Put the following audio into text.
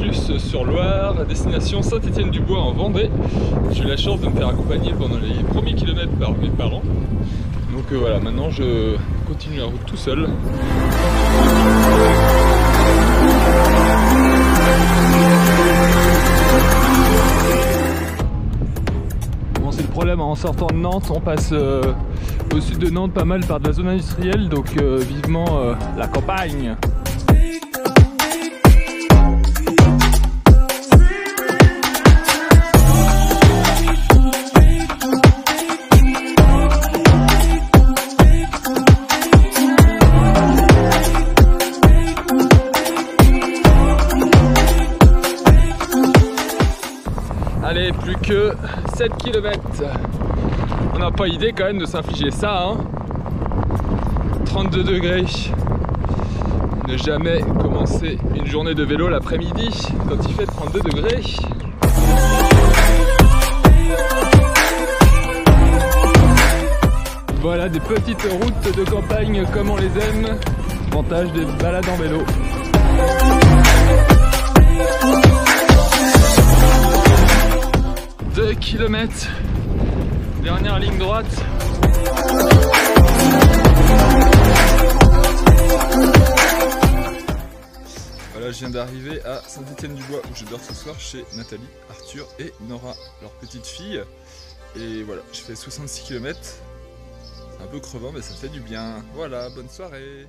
bus sur Loire destination Saint-Étienne-du-Bois en Vendée. J'ai eu la chance de me faire accompagner pendant les premiers kilomètres par mes parents. Donc euh, voilà, maintenant je continue la route tout seul. Bon, c'est le problème en sortant de Nantes, on passe euh, au sud de Nantes pas mal par de la zone industrielle, donc euh, vivement la campagne. Plus que 7 km. On n'a pas idée quand même de s'infliger ça. Hein 32 degrés. Ne jamais commencer une journée de vélo l'après-midi quand il fait 32 degrés. Voilà des petites routes de campagne comme on les aime. Avantage des balades en vélo. Dernière ligne droite. Voilà, je viens d'arriver à Saint-Étienne-du-Bois où je dors ce soir chez Nathalie, Arthur et Nora, leur petite fille. Et voilà, je fais 66 km. Un peu crevant, mais ça fait du bien. Voilà, bonne soirée.